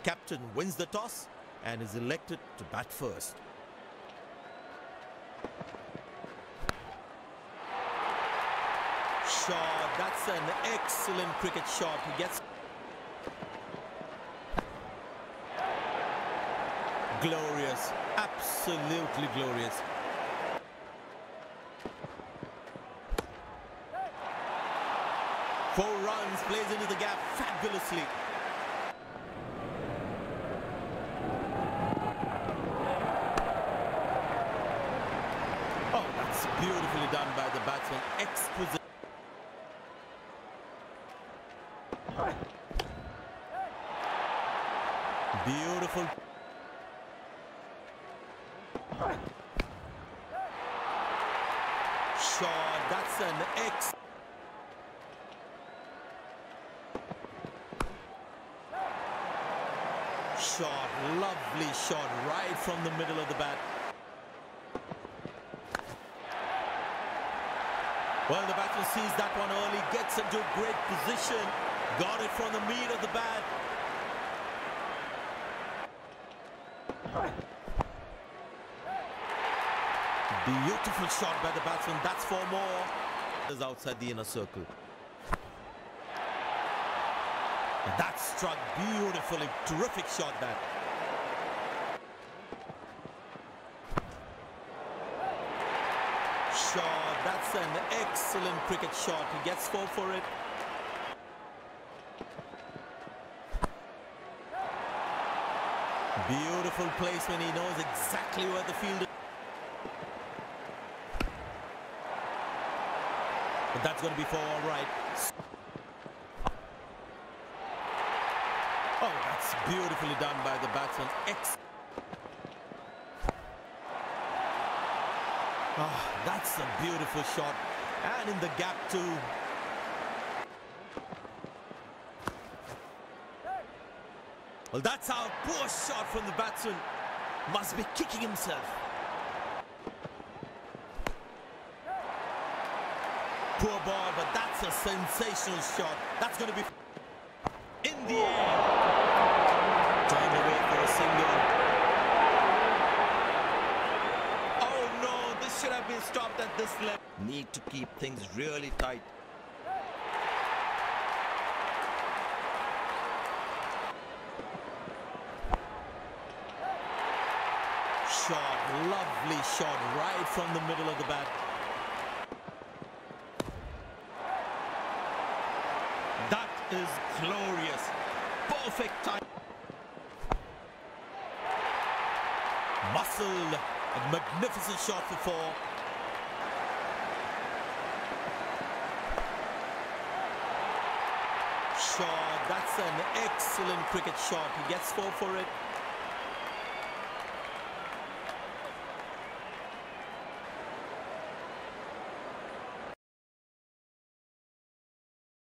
captain wins the toss and is elected to bat first. That's an excellent cricket shot. He gets glorious, absolutely glorious. Four runs, plays into the gap fabulously. Oh, that's beautifully done by the batsman. Exquisite. Beautiful. Shot, that's an X. Shot, lovely shot right from the middle of the bat. Well, the batsman sees that one early, gets into a great position, got it from the meat of the bat. Beautiful shot by the batsman, that's four more. Is outside the inner circle. That struck beautifully, terrific shot that. Shot, that's an excellent cricket shot. He gets four for it. Beautiful placement. He knows exactly where the field is. But that's going to be four all right. Oh, that's beautifully done by the batsman. Ex oh, that's a beautiful shot. And in the gap too. Well, that's how poor shot from the batsman. Must be kicking himself. Poor ball, but that's a sensational shot. That's going to be in the air. Turned away for a single. Stopped at this level. Need to keep things really tight. Shot, lovely shot right from the middle of the bat. That is glorious. Perfect time. Muscle. A magnificent shot for four. Shot. That's an excellent cricket shot. He gets four for it.